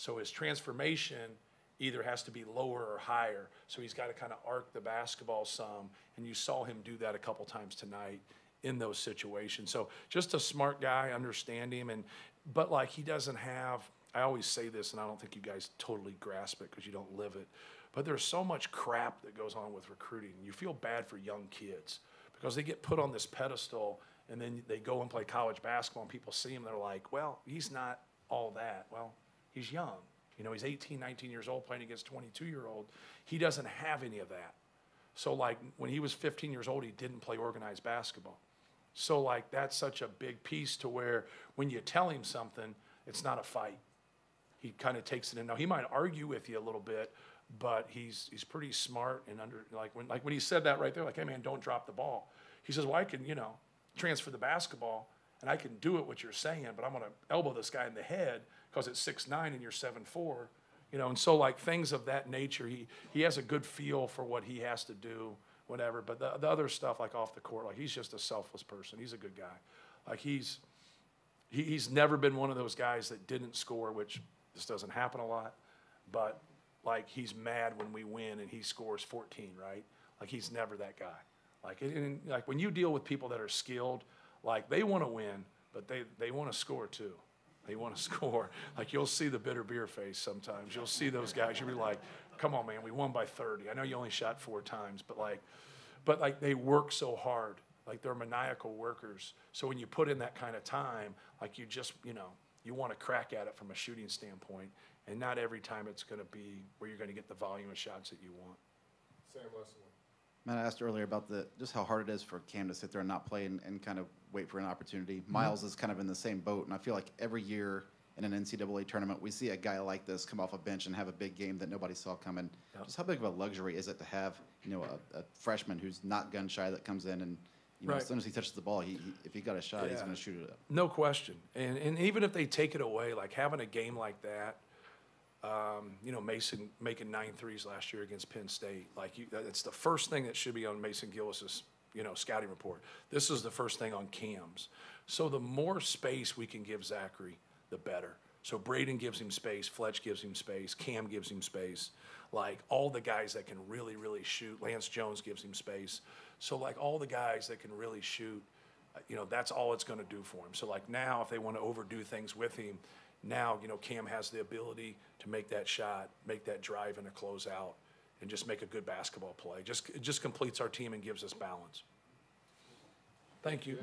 So his transformation either has to be lower or higher. So he's got to kind of arc the basketball some. And you saw him do that a couple times tonight in those situations. So just a smart guy, understand him. And, but like he doesn't have, I always say this, and I don't think you guys totally grasp it because you don't live it. But there's so much crap that goes on with recruiting. You feel bad for young kids because they get put on this pedestal and then they go and play college basketball and people see him, they're like, well, he's not all that. Well, he's young. You know, he's 18, 19 years old playing against 22 year old. He doesn't have any of that. So, like, when he was 15 years old, he didn't play organized basketball. So, like, that's such a big piece to where when you tell him something, it's not a fight. He kind of takes it in. Now, he might argue with you a little bit, but he's, he's pretty smart and under, like when, like when he said that right there, like, hey, man, don't drop the ball. He says, well, I can, you know, transfer the basketball and I can do it what you're saying, but I'm going to elbow this guy in the head because it's six nine and you're seven four, you know. And so like things of that nature, he he has a good feel for what he has to do, whatever. But the the other stuff like off the court, like he's just a selfless person. He's a good guy. Like he's he, he's never been one of those guys that didn't score, which this doesn't happen a lot. But like he's mad when we win and he scores 14, right? Like he's never that guy. Like, and, like when you deal with people that are skilled, like they want to win, but they, they want to score too. They want to score. Like you'll see the bitter beer face sometimes. You'll see those guys. You'll be like, "Come on, man, we won by 30. I know you only shot four times, but like, but like they work so hard. Like they're maniacal workers. So when you put in that kind of time, like you just, you know, you want to crack at it from a shooting standpoint, and not every time it's going to be where you're going to get the volume of shots that you want. Sam Leslie. Matt, I asked earlier about the, just how hard it is for Cam to sit there and not play and, and kind of wait for an opportunity. Mm-hmm. Myles is kind of in the same boat, and I feel like every year in an NCAA tournament, we see a guy like this come off a bench and have a big game that nobody saw coming. Yep. Just how big of a luxury is it to have, you know, a, a freshman who's not gun shy that comes in and, you know, Right. as soon as he touches the ball, he, he if he got a shot, he's going to shoot it up. No question. And, and even if they take it away, like having a game like that, um, you know, Mason making nine threes last year against Penn State, like you, it's the first thing that should be on Mason Gillis's, you know, scouting report. This is the first thing on Cam's. So the more space we can give Zach Edey, the better. So Braden gives him space, Fletch gives him space, Cam gives him space. Like all the guys that can really, really shoot, Lance Jones gives him space. So like all the guys that can really shoot, uh, you know, that's all it's going to do for him. So like now, if they want to overdo things with him, now you know Cam has the ability to make that shot, make that drive and a closeout, and just make a good basketball play. Just it just completes our team and gives us balance. Thank you.